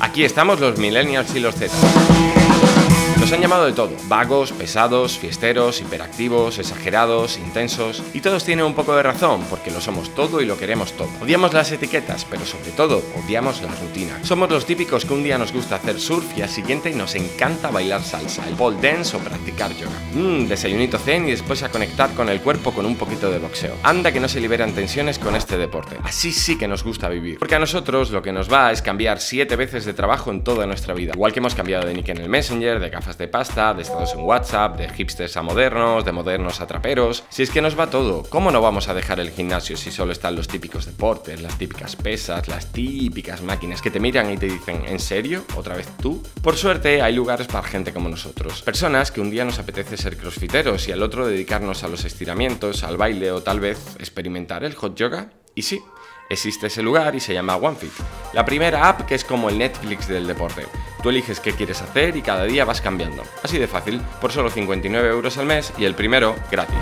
Aquí estamos los millennials y los Z. Nos han llamado de todo, vagos, pesados, fiesteros, hiperactivos, exagerados, intensos, y todos tienen un poco de razón, porque lo somos todo y lo queremos todo. Odiamos las etiquetas, pero sobre todo odiamos la rutina. Somos los típicos que un día nos gusta hacer surf y al siguiente nos encanta bailar salsa, el pole dance o practicar yoga. Mmm, desayunito zen y después a conectar con el cuerpo con un poquito de boxeo. Anda que no se liberan tensiones con este deporte. Así sí que nos gusta vivir. Porque a nosotros lo que nos va es cambiar siete veces de trabajo en toda nuestra vida. Igual que hemos cambiado de nick en el Messenger, de gafas de pasta, de estados en WhatsApp, de hipsters a modernos, de modernos a traperos. Si es que nos va todo, ¿cómo no vamos a dejar el gimnasio si solo están los típicos deportes, las típicas pesas, las típicas máquinas que te miran y te dicen, ¿en serio? ¿Otra vez tú? Por suerte hay lugares para gente como nosotros. Personas que un día nos apetece ser crossfiteros y al otro dedicarnos a los estiramientos, al baile o tal vez experimentar el hot yoga. Y sí, existe ese lugar y se llama OneFit. La primera app que es como el Netflix del deporte. Tú eliges qué quieres hacer y cada día vas cambiando. Así de fácil, por solo 59 euros al mes y el primero gratis.